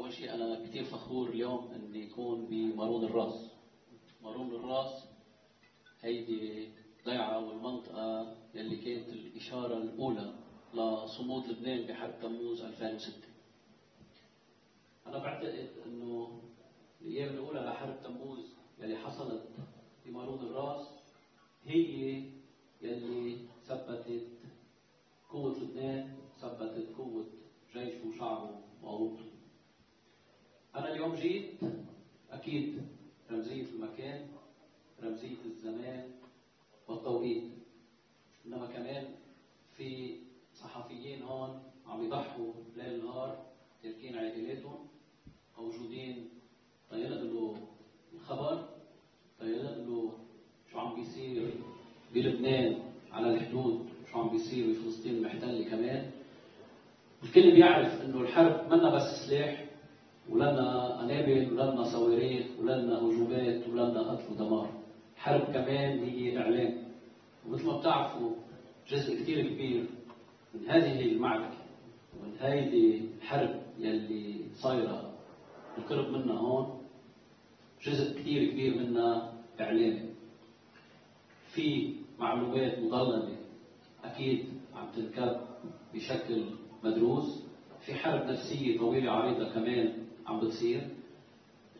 أول شيء أنا كثير فخور اليوم إني أكون بمارون الراس. مارون الراس هيدي ضيعة والمنطقة يلي كانت الإشارة الأولى لصمود لبنان بحرب تموز 2006 أنا بعتقد إنه الأيام الأولى لحرب تموز يلي حصلت بمارون الراس هي يلي ثبتت قوة لبنان ثبتت قوة جيشه وشعبه وعروضه أنا اليوم جيت أكيد رمزية المكان رمزية الزمان والتوقيت. إنما كمان في صحفيين هون عم يضحوا ليل نهار تاركين عائلاتهم موجودين تينقلوا الخبر تينقلوا شو عم بيصير بلبنان على الحدود شو عم بيصير بفلسطين المحتلة كمان. الكل بيعرف إنه الحرب منا بس سلاح ولنا قنابل ولنا صواريخ ولنا هجومات ولنا قتل ودمار. الحرب كمان هي اعلام ومثل ما بتعرفوا جزء كثير كبير من هذه المعركة ومن هذه الحرب يلي صايرة القرب منا هون جزء كثير كبير منها إعلامي في معلومات مضللة أكيد عم تنكب بشكل مدروس. في حرب نفسية طويلة عريضة كمان عم بتصير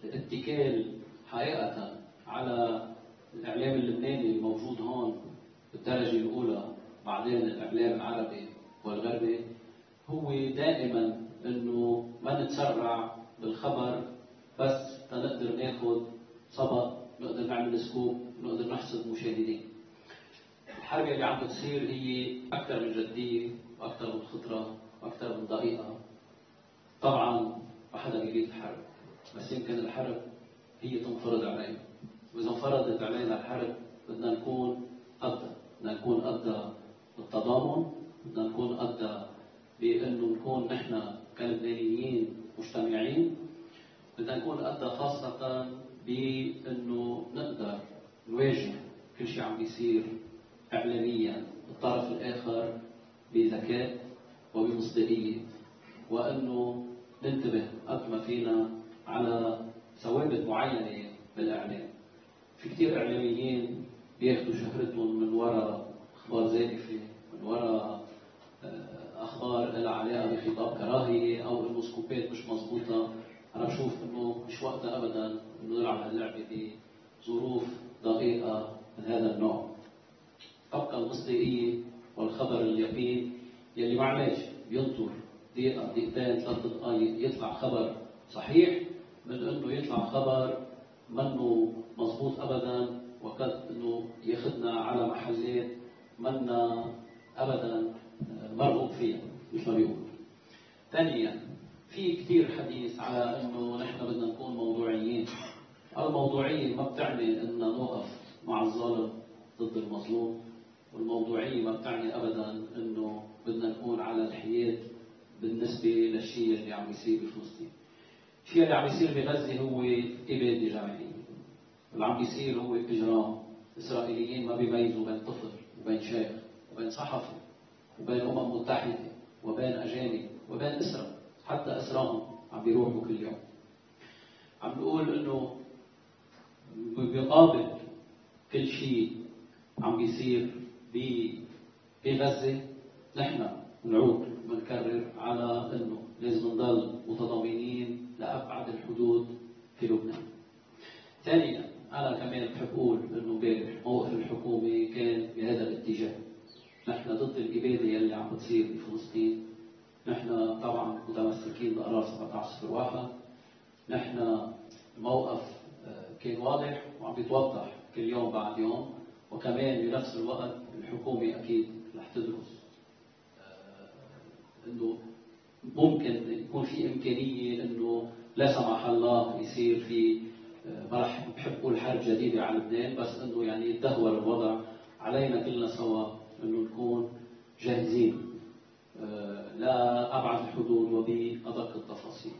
الاتكال حقيقة على الإعلام اللبناني الموجود هون بالدرجة الأولى بعدين الإعلام العربي والغربي هو دائما إنه ما نتسرع بالخبر بس تنقدر ناخذ سبق نقدر نعمل سكوب نقدر نحصد مشاهدين. الحرب اللي عم بتصير هي أكثر من جدية وأكثر من خطرة وأكثر من دقيقة طبعا ما حدا بيريد الحرب. بس يمكن الحرب هي تنفرض علينا. وإذا انفرضت علينا الحرب بدنا نكون قدها بدنا نكون قدها بالتضامن بدنا نكون قدها بأنه نكون نحن كلبنانيين مجتمعين. بدنا نكون قدها خاصة بأنه نقدر نواجه كل شيء عم بيصير إعلاميا الطرف الآخر بذكاء وبمصداقية. وأنه ننتبه قد ما فينا على ثوابت معينة بالإعلام. في كثير إعلاميين بياخذوا شهرتهم من وراء أخبار زائفة من وراء أخبار لها علاقة بخطاب كراهية أو إنه سكوبات مش مضبوطة أنا بشوف إنه مش وقتها أبدا إنه نلعب هاللعبة بظروف دقيقة من هذا النوع. تبقى المصداقية والخبر اليقين يلي معلش بينطر. دقيقة دقيقتين ثلاث دقائق يطلع خبر صحيح من إنه يطلع خبر منه مضبوط ابدا وقد إنه ياخذنا على محلات منا ابدا مرغوب فيها مثل ما بيقول. ثانيا في كثير حديث على إنه نحن بدنا نكون موضوعيين. الموضوعية ما بتعني إننا نوقف مع الظالم ضد المظلوم والموضوعية ما بتعني ابدا إنه بدنا للشيء اللي عم يصير بفلسطين. الشيء اللي عم يصير بغزة هو إبادة جماعية. اللي عم بيصير هو إجرام. الإسرائيليين ما بيميزوا بين طفل وبين شيخ وبين صحفي وبين أمم متحدة وبين أجانب وبين أسرة حتى أسراهم عم بيروحوا كل يوم. عم بيقول إنه بقابل كل شيء عم بيصير بغزة نحن نعود ونكرر على انه لازم نضل متضامنين لأبعد الحدود في لبنان. ثانيا أنا كمان بحب أقول إنه امبارح موقف الحكومة كان بهذا الاتجاه. نحن ضد الإبادة يلي عم بتصير بفلسطين. نحن طبعا متمسكين بقرار 1701 نحن الموقف كان واضح وعم بيتوضح كل يوم بعد يوم وكمان بنفس الوقت الحكومة أكيد رح تدرس إنه ممكن يكون في إمكانية إنه لا سمح الله يصير في ما رح بحب أقول حرب جديدة على لبنان بس إنه يعني يتدهور الوضع. علينا كلنا سوا إنه نكون جاهزين. لابعد الحدود وبادق التفاصيل.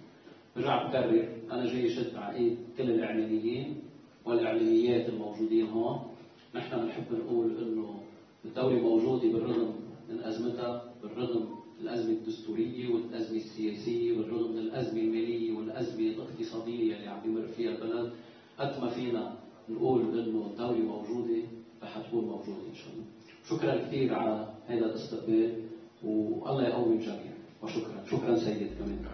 برجع بكرر أنا جاي شد على ايد كل الإعلاميين والإعلاميات الموجودين هون. نحن بنحب نقول إنه الدولة موجودة بالرغم من أزمتها بالرغم الأزمة الدستورية والأزمة السياسية بالرغم من الأزمة المالية والأزمة الاقتصادية اللي يعني عم بمر فيها البلد قد ما فينا نقول إنه الدولة موجودة رح تكون موجودة إن شاء الله. شكرا كثير على هذا الاستقبال والله يقوي الجميع وشكرا شكرا سيد كمان.